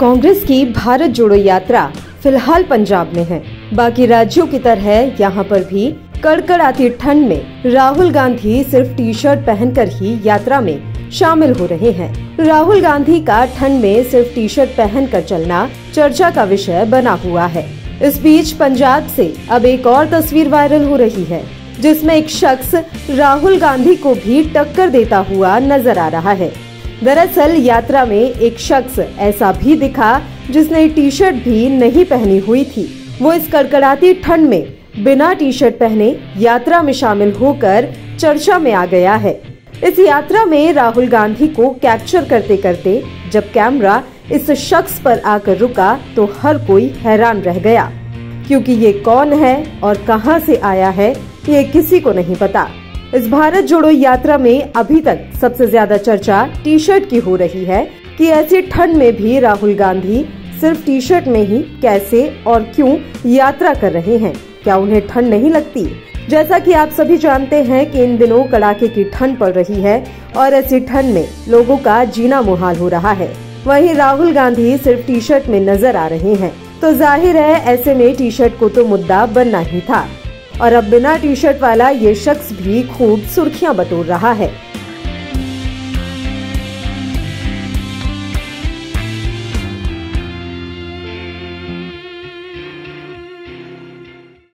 कांग्रेस की भारत जोड़ो यात्रा फ़िलहाल पंजाब में है। बाकी राज्यों की तरह यहाँ पर भी कड़कड़ाती ठंड में राहुल गांधी सिर्फ़ टी शर्ट पहनकर ही यात्रा में शामिल हो रहे हैं। राहुल गांधी का ठंड में सिर्फ़ टी शर्ट पहनकर चलना चर्चा का विषय बना हुआ है। इस बीच पंजाब से अब एक और तस्वीर वायरल हो रही है, जिसमें एक शख्स राहुल गांधी को भी टक्कर देता हुआ नज़र आ रहा है। दरअसल यात्रा में एक शख्स ऐसा भी दिखा, जिसने टी शर्ट भी नहीं पहनी हुई थी। वो इस कड़कड़ाती ठंड में बिना टी शर्ट पहने यात्रा में शामिल होकर चर्चा में आ गया है। इस यात्रा में राहुल गांधी को कैप्चर करते करते, जब कैमरा इस शख्स पर आकर रुका तो हर कोई हैरान रह गया। क्योंकि ये कौन है और कहाँ से आया है, ये किसी को नहीं पता। इस भारत जोड़ो यात्रा में अभी तक सबसे ज़्यादा चर्चा टी शर्ट की हो रही है कि ऐसी ठंड में भी राहुल गांधी सिर्फ़ टी शर्ट में ही कैसे और क्यों यात्रा कर रहे हैं। क्या उन्हें ठंड नहीं लगती? जैसा कि आप सभी जानते हैं कि इन दिनों कड़ाके की ठंड पड़ रही है और ऐसी ठंड में लोगों का जीना मुहाल हो रहा है। वहीं राहुल गांधी सिर्फ़ टी शर्ट में नज़र आ रहे हैं। तो ज़ाहिर है ऐसे में टी शर्ट को तो मुद्दा बनना ही था। और अब बिना टी शर्ट वाला ये शख्स भी खूब सुर्खियाँ बटोर रहा है।